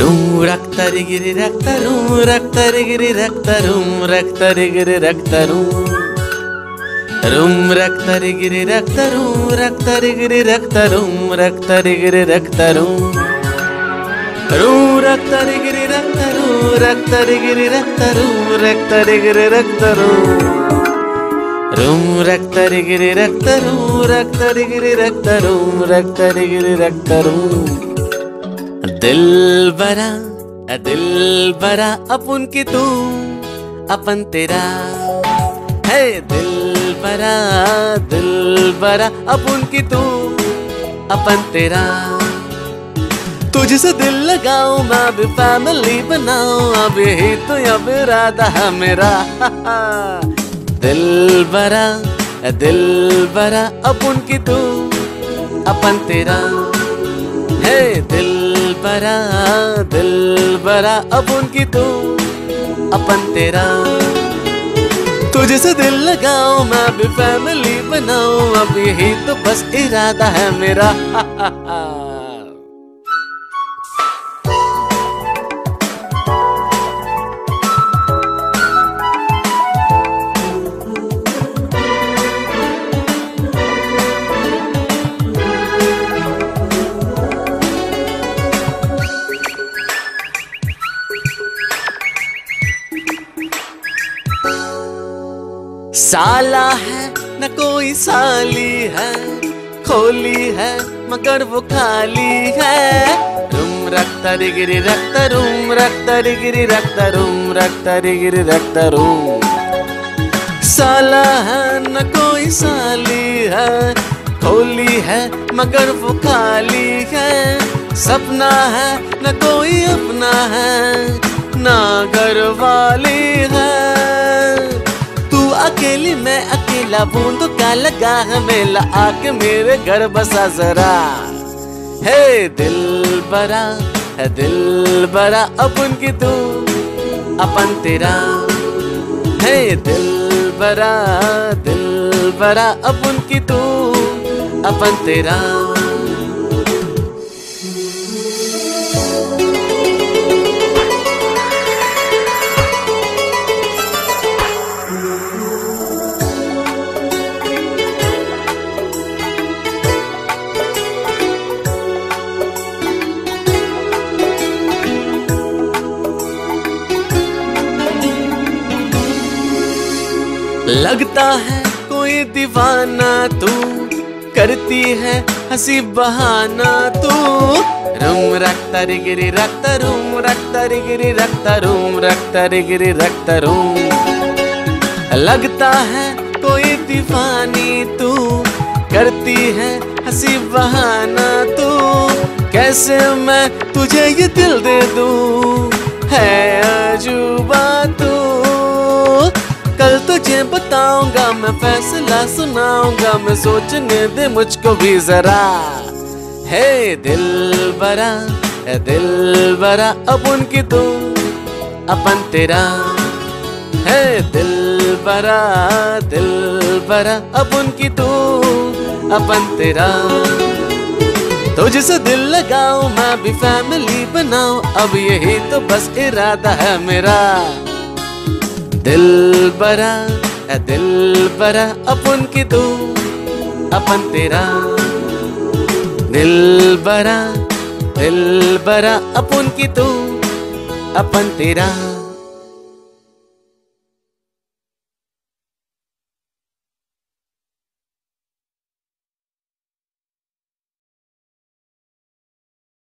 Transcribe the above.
Room రక్తరిగిరి రక్త room రక్తరిగిరి రక్త room రక్తరిగిరి రక్త రూం రూం రక్తరిగిరి రక్త రూం రక్తరిగిరి రక్త రూం రక్తరిగిరి రక్త రూం రూం రక్తరిగిరి రక్త రూం రక్తరిగిరి రక్త రూం రక్తరిగిరి రక్త రూం రూం రక్తరిగిరి రక్త రూం రక్తరిగిరి రక్త రూం రక్తరిగిరి రక్త రూం दिल बरा दिल बरा अपन की तू, अपन तेरा। है दिल बरा दिल बरा अपन की तू, अपन तेरा। तुझसे दिल लगाऊँ, मैं भी फैमिली बनाऊँ, अब यही तो अब इरादा है मेरा। दिल बरा दिल बरा अपन की तू, अपन तेरा। है दिल बरा दिल बरा अब उनकी तू, अपन तेरा। तुझसे दिल लगाओ मैं भी फैमिली बनाऊ, अब यही तो बस इरादा है मेरा। साला है, न कोई साली है, खोली है, मगर वो खाली है। रुम रक्त रिगिरी रक्त रुम रक्त रिगिरी रक्त रुम रक्त रिगिरी रक्त रुम। साला है, न कोई साली है, खोली है, मगर वो खाली है। सपना है, न कोई अपना है ना घर वाली है। अकेली मैं अकेला बूंद का लगा है मेला, आके मेरे घर बसा जरा। हे दिल बरा है दिल बरा अपन की तू, अपन तेरा। हे दिल बरा दिल बरा अपन की तू, अपन तेरा। लगता है कोई दीवाना तू, करती है हँसी बहाना तू। रुम रक्त रिगिरी रक्त रुम रक्त रिगिरी रक्त रुम रक्त रिगिरी रक्त रुम। लगता है कोई दीवानी तू, करती है हँसी बहाना तू। कैसे मैं तुझे ये दिल दे दूँ? बताऊँगा मैं फैसला सुनाऊँगा, मैं सोचने दे मुझको भी जरा। है दिल बरा है दिल बरा अब उनकी तू अपन तेरा। है दिल बरा दिल बरा अब उनकी तू अपन तेरा। तुझसे दिल लगाऊँ, मैं भी फैमिली बनाऊँ, अब यही तो बस इरादा है मेरा। दिल बरा है दिल बरा अपन की तू, अपन तेरा। दिल बरा दिल बरा अपन की तू, अपन तेरा।